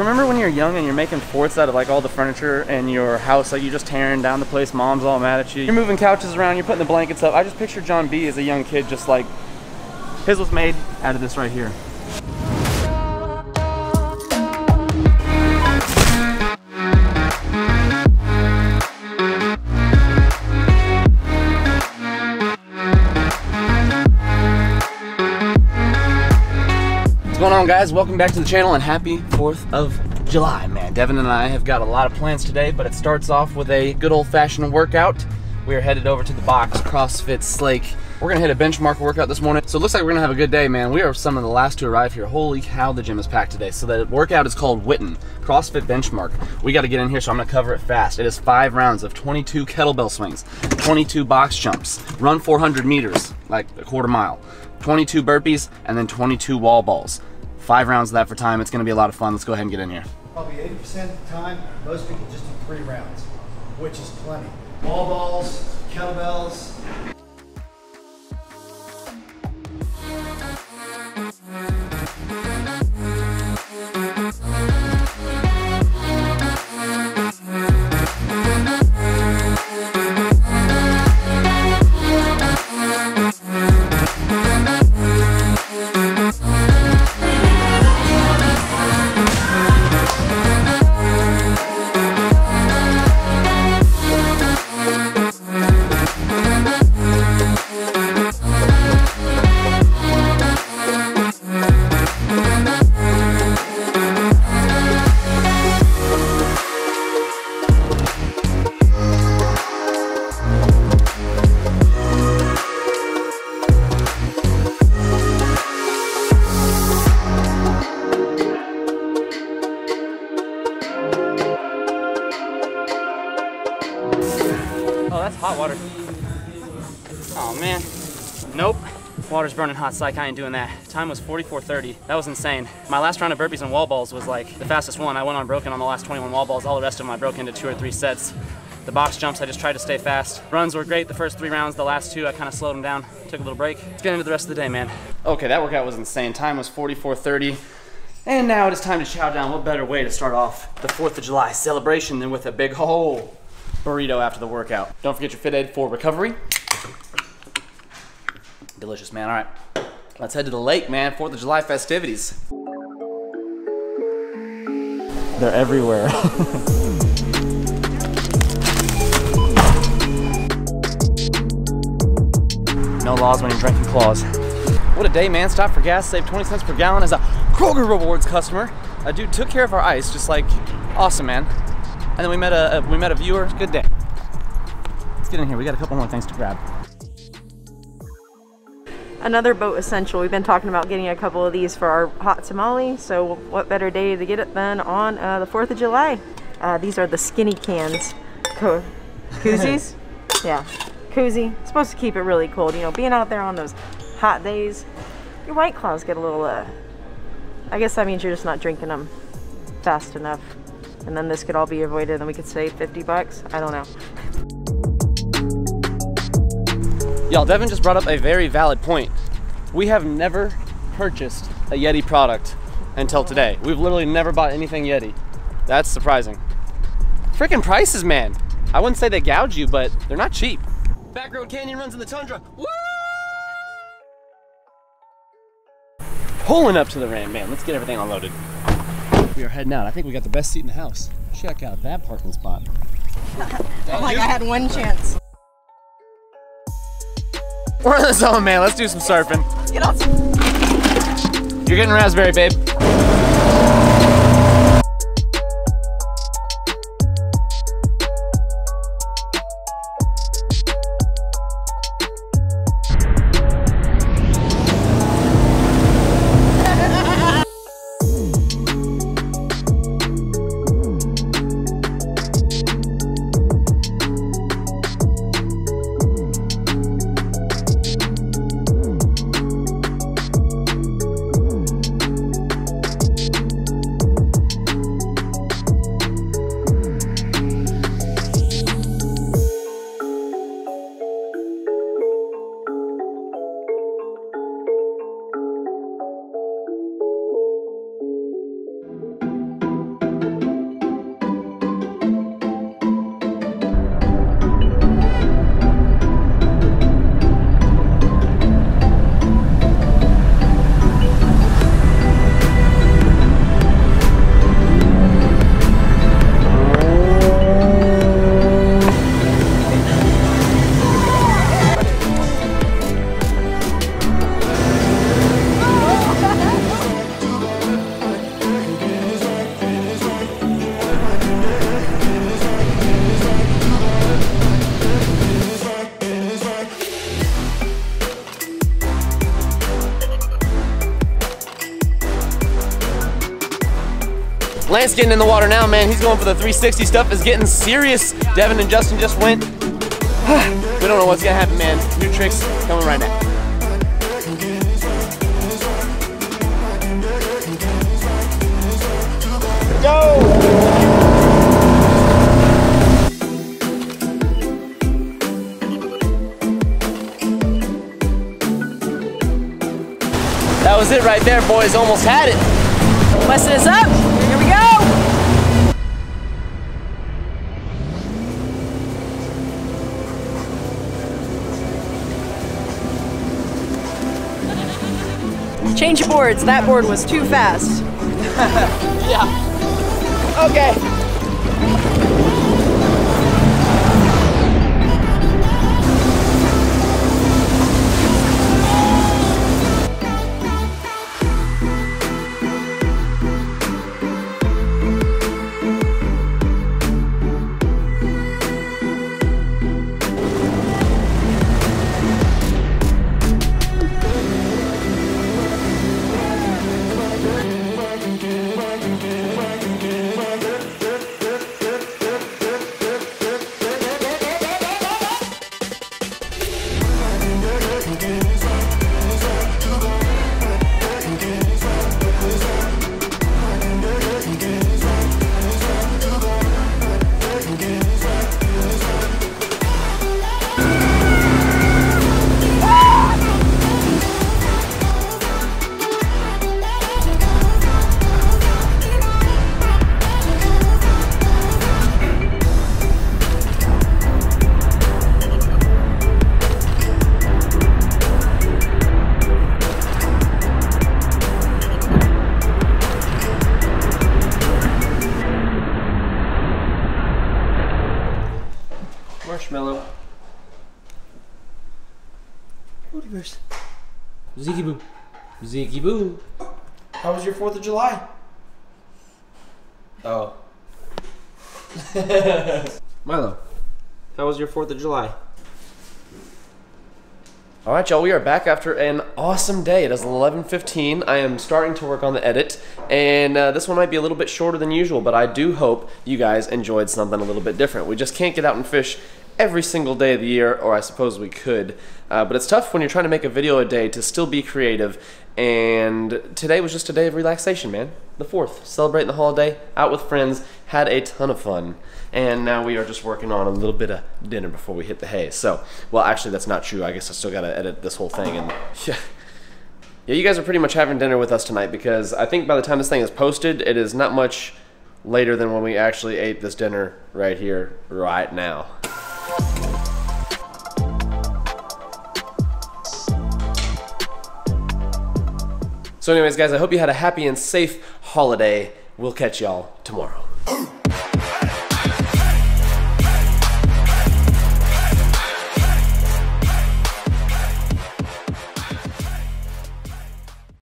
Remember when you're young and you're making forts out of like all the furniture in your house, like you're just tearing down the place, mom's all mad at you. You're moving couches around, you're putting the blankets up. I just picture Jon B as a young kid, just like his was made out of this right here. Guys? Welcome back to the channel and happy 4th of July, man. Devin and I have got a lot of plans today, but it starts off with a good old-fashioned workout. We are headed over to the box, CrossFit Slake. We're gonna hit a benchmark workout this morning. So it looks like we're gonna have a good day, man. We are some of the last to arrive here. Holy cow, the gym is packed today. So the workout is called Whitten, CrossFit Benchmark. We gotta get in here, so I'm gonna cover it fast. It is five rounds of 22 kettlebell swings, 22 box jumps, run 400 meters, like a quarter mile, 22 burpees, and then 22 wall balls. Five rounds of that for time. It's going to be a lot of fun. Let's go ahead and get in here. Probably 80% of the time, most people just do three rounds, which is plenty. Ball balls, kettlebells, Oh, oh, Water's burning hot, psych, I ain't doing that. Time was 44.30. That was insane. My last round of burpees and wall balls was like the fastest one. I went on broken on the last 21 wall balls. All the rest of them I broke into two or three sets. The box jumps, I just tried to stay fast. Runs were great the first three rounds. The last two, I kind of slowed them down. Took a little break. Let's get into the rest of the day, man. Okay, that workout was insane. Time was 44.30. And now it is time to chow down. What better way to start off the 4th of July celebration than with a big whole burrito after the workout. Don't forget your FitAID for recovery. Delicious, man. All right. Let's head to the lake, man. 4th of July festivities. They're everywhere. no laws when you're drinking claws. What a day, man. Stop for gas, save 20 cents per gallon as a Kroger Rewards customer. A dude took care of our ice, just like awesome, man. And then we met a, a we met a viewer. Good day. Let's get in here. We got a couple more things to grab another boat essential. We've been talking about getting a couple of these for our hot tamale, so what better day to get it than on uh, the 4th of July. Uh, these are the skinny cans. Co koozies? yeah, koozie. supposed to keep it really cold. You know, being out there on those hot days, your White Claws get a little, uh, I guess that means you're just not drinking them fast enough. And then this could all be avoided and we could save 50 bucks. I don't know. Y'all, Devin just brought up a very valid point. We have never purchased a Yeti product until today. We've literally never bought anything Yeti. That's surprising. Freaking prices, man. I wouldn't say they gouge you, but they're not cheap. Back Road Canyon runs in the tundra. Woo! Pulling up to the ramp, man. Let's get everything unloaded. We are heading out. I think we got the best seat in the house. Check out that parking spot. I'm like, I had one chance. We're in the zone, man. Let's do some surfing. Get off. You're getting raspberry, babe. Lance getting in the water now, man. He's going for the 360 stuff. Is getting serious. Devin and Justin just went. we don't know what's gonna happen, man. New tricks coming right now. Go! That was it right there, boys. Almost had it. Westin is up. Change boards. That board was too fast. Yeah. Okay. Marshmallow. Multiverse. Ziggy boo. Ziggy boo. How was your 4th of July? Oh. Milo, how was your 4th of July? All right, y'all, we are back after an awesome day. It is 11.15. I am starting to work on the edit, and uh, this one might be a little bit shorter than usual, but I do hope you guys enjoyed something a little bit different. We just can't get out and fish every single day of the year, or I suppose we could. Uh, but it's tough when you're trying to make a video a day to still be creative, and today was just a day of relaxation, man. The 4th, celebrating the holiday, out with friends, had a ton of fun. And now we are just working on a little bit of dinner before we hit the hay. So, well, actually, that's not true. I guess I still gotta edit this whole thing. And yeah, yeah, you guys are pretty much having dinner with us tonight because I think by the time this thing is posted, it is not much later than when we actually ate this dinner right here, right now. So, anyways, guys, I hope you had a happy and safe holiday. We'll catch y'all tomorrow.